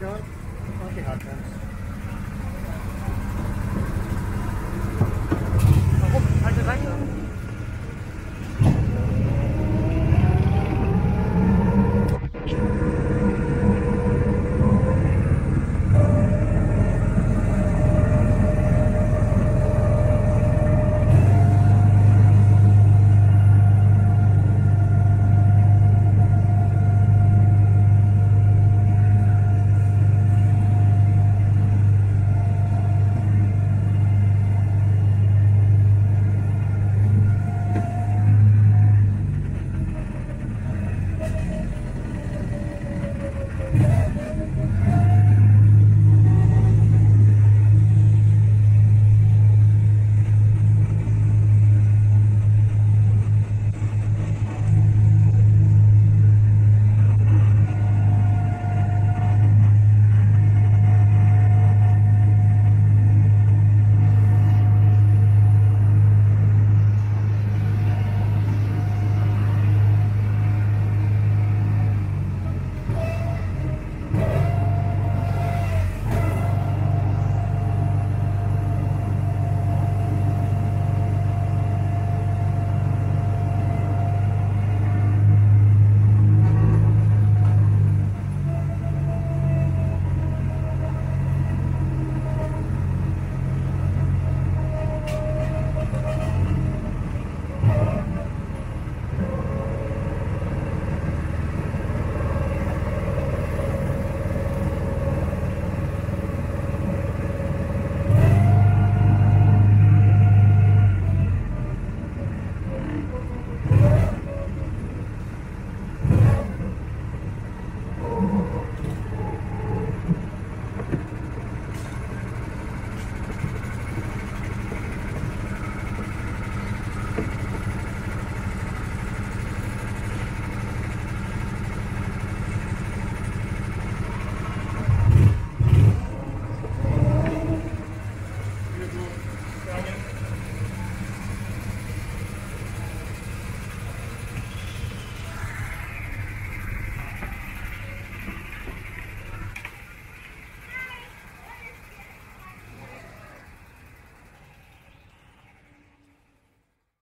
coffee dog? Hot dogs.